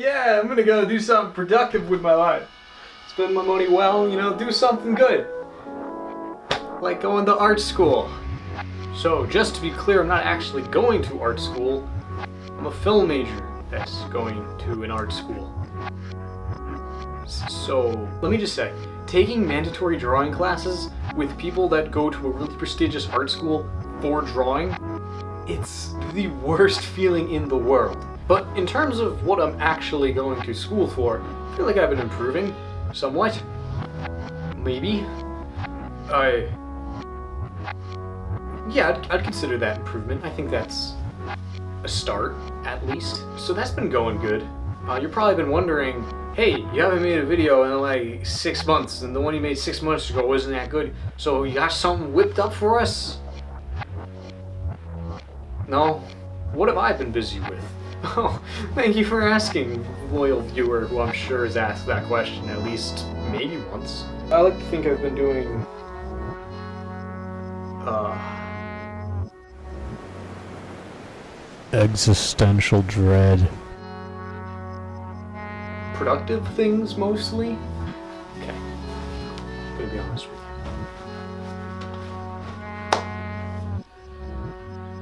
Yeah, I'm gonna go do something productive with my life. Spend my money well, you know, do something good. Like going to art school. So, just to be clear, I'm not actually going to art school. I'm a film major that's going to an art school. So, let me just say, taking mandatory drawing classes with people that go to a really prestigious art school for drawing, it's the worst feeling in the world. But in terms of what I'm actually going to school for, I feel like I've been improving somewhat. Maybe. I. Yeah, I'd, I'd consider that improvement. I think that's a start, at least. So that's been going good. Uh, you've probably been wondering, hey, you haven't made a video in like six months, and the one you made six months ago wasn't that good, so you got something whipped up for us? No? What have I been busy with? Oh, thank you for asking, loyal viewer who I'm sure has asked that question at least maybe once. I like to think I've been doing... Uh... Existential dread. productive things mostly. Okay. I'm gonna be honest with you.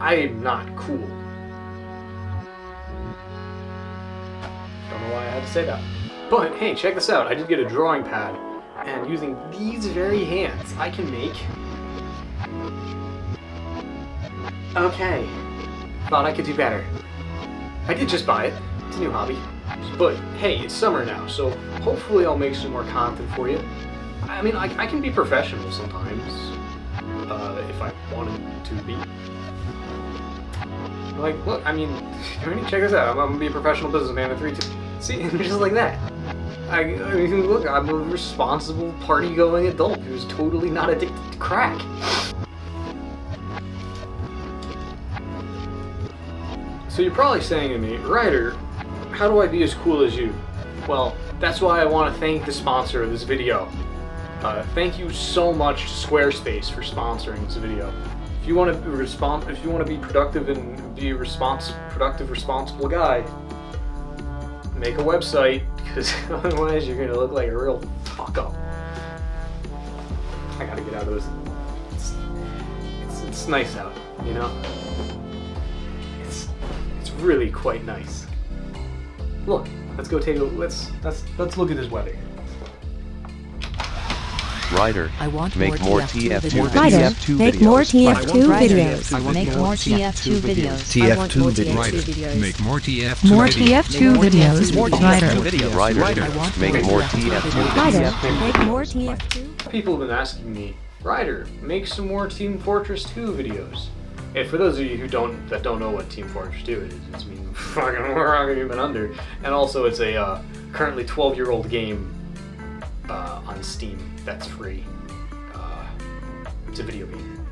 I'm not cool. To say that. But hey, check this out. I did get a drawing pad, and using these very hands, I can make. Okay. Thought I could do better. I did just buy it. It's a new hobby. But hey, it's summer now, so hopefully I'll make some more content for you. I mean, I, I can be professional sometimes, uh, if I wanted to be. Like, look, I mean, check this out. I'm, I'm gonna be a professional businessman in three, two. See, just like that. I, I mean, look, I'm a responsible party-going adult who's totally not addicted to crack. So you're probably saying to me, Ryder, how do I be as cool as you? Well, that's why I want to thank the sponsor of this video. Uh, thank you so much to Squarespace for sponsoring this video. If you want to respond, if you want to be productive and be a respons productive, responsible guy, make a website because otherwise you're gonna look like a real fuck up. I gotta get out of this. It's, it's, it's nice out, you know. It's it's really quite nice. Look, let's go take a let's let's let's look at this weather. Ryder, I want make more more TF2 TF2 videos. Ryder, TF2 make videos. more TF2 videos. I want Make more more TF2 TF2 videos. I want more TF2 TF2 videos. make more TF2 More videos. TF2 videos. More Ryder. TF2 videos. I want make more TF2 Ryder, videos. make more TF2. People have been asking me, Ryder, make some more Team Fortress 2 videos. And for those of you who don't that don't know what Team Fortress 2 is, it's mean fucking we're not even under. And also it's a uh, currently 12 year old game uh, on Steam that's free. Uh, it's a video game.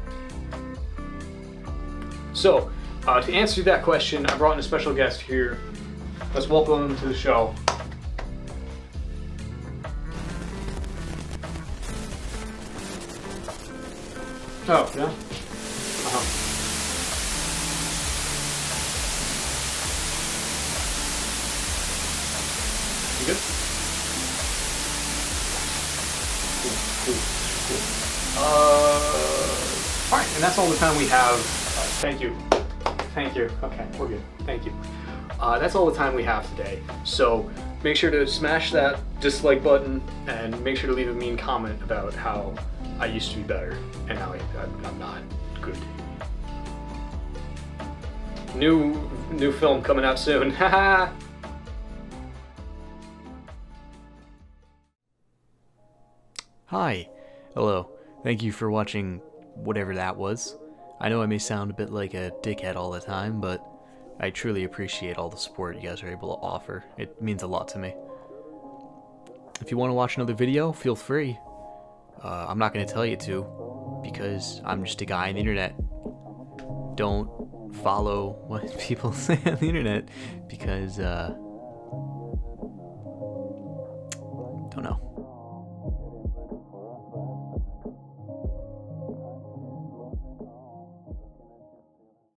So, uh, to answer that question, I brought in a special guest here. Let's welcome him to the show. Oh, yeah? Uh-huh. You good? Cool, cool. Uh, alright, and that's all the time we have. Uh, thank you. Thank you. Okay, we're good. Thank you. Uh, that's all the time we have today. So make sure to smash that dislike button and make sure to leave a mean comment about how I used to be better and now I, I'm, I'm not good. New new film coming out soon. Haha. Hi. Hello. Thank you for watching whatever that was. I know I may sound a bit like a dickhead all the time, but I truly appreciate all the support you guys are able to offer. It means a lot to me. If you want to watch another video, feel free. Uh, I'm not going to tell you to, because I'm just a guy on the internet. Don't follow what people say on the internet, because, uh... Don't know.